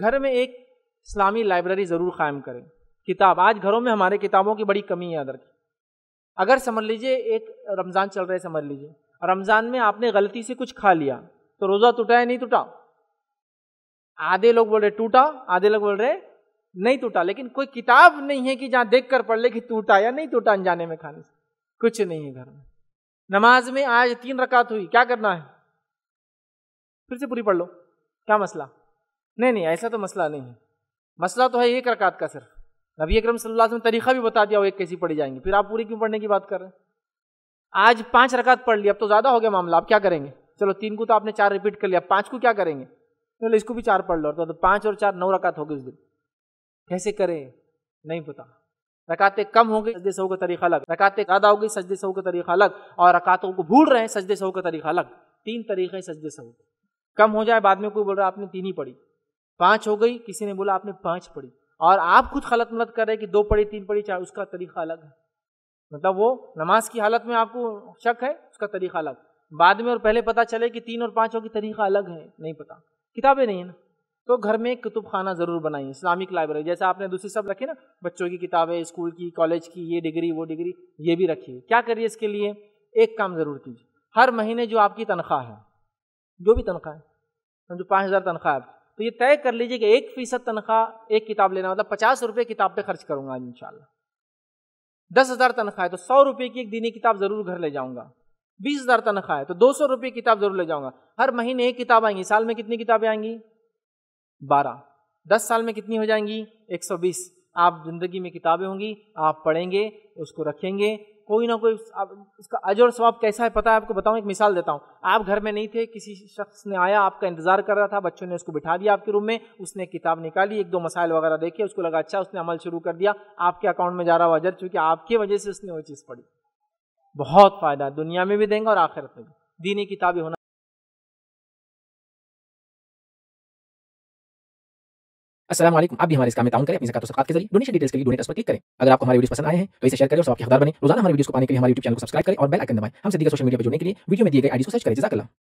घर में एक इस्लामी लाइब्रेरी ज़रूर कायम करें। किताब, आज घरों में हमारे किताबों की बड़ी कमी है अदर की अगर समझ लीजिए, एक रमज़ान चल रहा है, समझ लीजिए। रमज़ान में आपने गलती से कुछ खा लिया तो रोज़ा टूटा या नहीं टूटा? आधे लोग बोल रहे, टूटा। आधे लोग बोल रहे, नहीं टूटा। लेकिन कोई किताब नहीं है कि जहाँ देख कर पढ़ ले कि टूटा या नहीं टूटा अनजाने में खाने से। कुछ नहीं है घर में। नमाज़ में आज तीन रकात हुई, क्या करना है? फिर से पूरी पढ़ लो। क्या मसला? नहीं नहीं, ऐसा तो मसला नहीं है। मसला तो है एक रकात का सिर्फ़। नबी अक्रम सल्लल्लाहु अलैहि तरीका भी बता दिया, वो एक कैसी पढ़ी जाएँगी। फिर आप पूरी क्यों पढ़ने की बात कर रहे हैं? आज पाँच रकात पढ़ लिया, अब तो ज़्यादा हो गया मामला आप क्या करेंगे? चलो, तीन को तो आपने चार रिपीट कर लिया पाँच को क्या करेंगे? चलो, इसको भी चार पढ़ लो तो पाँच और चार, नौ रकात हो गई उस दिन। कैसे करें? नहीं पता। रकाते कम हो गई, सजदे सौ का तरीका अलग। रकाते ज़्यादा हो गई, सजदे सौ का तरीका अलग। और रकातों को भूल रहे हैं, सजदे सौ का तरीका अलग। तीन तरीके हैं सजदे सौ कम हो जाए, बाद में कोई बोल रहा आपने तीन ही पढ़ी। पाँच हो गई, किसी ने बोला, आपने पाँच पढ़ी। और आप खुद खलत मलत कर रहे कि दो पढ़ी, तीन पढ़ी चार उसका तरीका अलग है। मतलब वो नमाज़ की हालत में आपको शक है, उसका तरीका अलग। बाद में और पहले पता चले कि तीन और पाँचों की तरीका अलग है, नहीं पता। किताबें नहीं है ना। तो घर में कुतुब खाना ज़रूर बनाइए इस्लामिक लाइब्रेरी। जैसे आपने दूसरी सब रखी ना, बच्चों की किताबें, स्कूल की, कॉलेज की, ये डिग्री, वो डिग्री, ये भी रखिए क्या करिए इसके लिए? एक काम ज़रूर कीजिए। हर महीने जो आपकी तनख्वाह है, जो भी तनख्वाह है, समझो पाँच हज़ार तनख्वाह है तो ये तय कर लीजिए कि एक फ़ीसद तनख्वाह एक किताब लेना मतलब पचास रुपये किताब पे खर्च करूँगा इंशाल्लाह। दस हज़ार तनख्वाह है तो सौ रुपये की एक दीनी किताब ज़रूर घर ले जाऊँगा। बीस हज़ार तनख्वाह है तो दो सौ रुपये किताब ज़रूर ले जाऊँगा। हर महीने एक किताब आएँगी। साल में कितनी किताबें आएँगी? बारह। दस साल में कितनी हो जाएँगी? एक सौ बीस। आप ज़िंदगी में किताबें होंगी, आप पढ़ेंगे, उसको रखेंगे कोई ना कोई इसका अजर स्वाब कैसा है पता है? आपको बताऊँ, एक मिसाल देता हूँ। आप घर में नहीं थे, किसी शख्स ने आया, आपका इंतज़ार कर रहा था, बच्चों ने उसको बिठा दिया आपके रूम में, उसने किताब निकाली, एक दो मसाइल वगैरह देखे, उसको लगा अच्छा उसने अमल शुरू कर दिया, आपके अकाउंट में जा रहा अजर, चूँकि आपकी वजह से उसने वो चीज़ पढ़ी। बहुत फ़ायदा, दुनिया में भी देंगे और आखिरत में भी। दीनी किताबें होना वालेकुम आप भी हमारे इस काम में करें, अपनी ज़कात सकात के ज़रिए। डोनेशन डिटेल्स के लिए डोनेट पर क्लिक करें। अगर आपको हमारे वीडियो पसंद आए हैं तो इसे शेयर करें और सबके हदार बने। रोज़ाना हमारे वीडियो को पाने के लिए हमारे यूट्यूब चैनल को सब्सक्राइब करें और बेल आइकन दबाएँ। हमसे दीगर सोशल मीडिया पर जुड़ने के लिए वीडियो में दिए गए आईडी को सर्च करें। जजाकल्लाह।